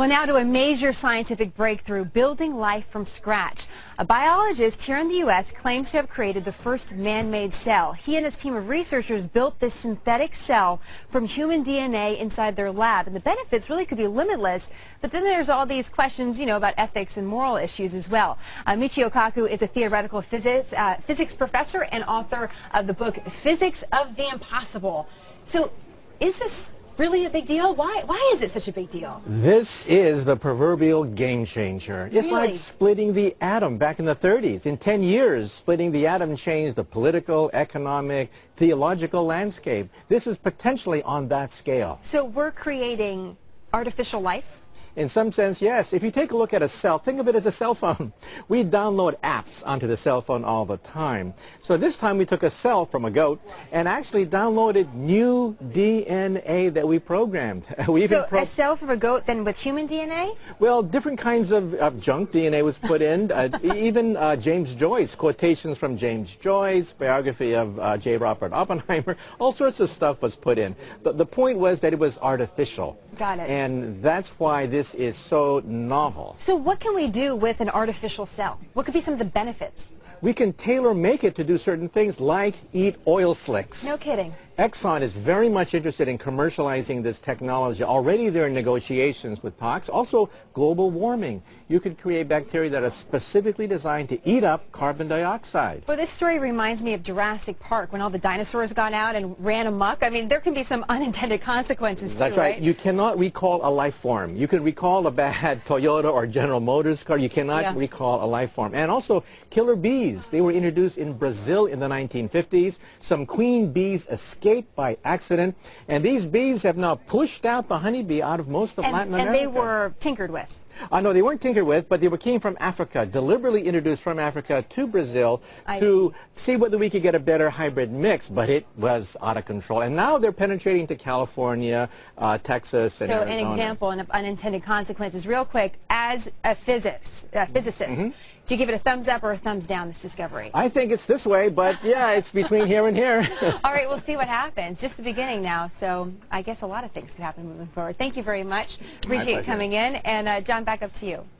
Well, now to a major scientific breakthrough, building life from scratch. A biologist here in the U.S. claims to have created the first man-made cell. He and his team of researchers built this synthetic cell from human DNA inside their lab, and the benefits really could be limitless. But then there's all these questions, you know, about ethics and moral issues as well. Uh, Michio Kaku is a theoretical physics, uh, physics professor and author of the book Physics of the Impossible. So is this really a big deal? Why, why is it such a big deal? This is the proverbial game changer. It's really? like splitting the atom back in the 30s. In 10 years, splitting the atom changed the political, economic, theological landscape. This is potentially on that scale. So we're creating artificial life? In some sense, yes. If you take a look at a cell, think of it as a cell phone. We download apps onto the cell phone all the time. So this time we took a cell from a goat and actually downloaded new DNA that we programmed. we even so pro a cell from a goat then with human DNA? Well, different kinds of, of junk DNA was put in. Uh, even uh, James Joyce, quotations from James Joyce, biography of uh, J. Robert Oppenheimer, all sorts of stuff was put in. The, the point was that it was artificial. Got it. And that's why this is so novel. So what can we do with an artificial cell? What could be some of the benefits? We can tailor make it to do certain things like eat oil slicks. No kidding. Exxon is very much interested in commercializing this technology. Already there are negotiations with talks. Also, global warming. You could create bacteria that are specifically designed to eat up carbon dioxide. Well, this story reminds me of Jurassic Park when all the dinosaurs got out and ran amok. I mean, there can be some unintended consequences That's too, right. right. You cannot recall a life form. You can recall a bad Toyota or General Motors car. You cannot yeah. recall a life form. And also, killer bees. They were introduced in Brazil in the 1950s. Some queen bees escaped escaped by accident, and these bees have now pushed out the honeybee out of most of and, Latin America. And they were tinkered with. Uh, no, they weren't tinkered with, but they were came from Africa, deliberately introduced from Africa to Brazil I to see. see whether we could get a better hybrid mix, but it was out of control. And now they're penetrating to California, uh, Texas, and so Arizona. an example of unintended consequences, real quick, as a physicist, a physicist, mm -hmm. do you give it a thumbs up or a thumbs down, this discovery? I think it's this way, but yeah, it's between here and here. All right, we'll see what happens. Just the beginning now, so I guess a lot of things could happen moving forward. Thank you very much. Appreciate coming in. And uh, John, back up to you.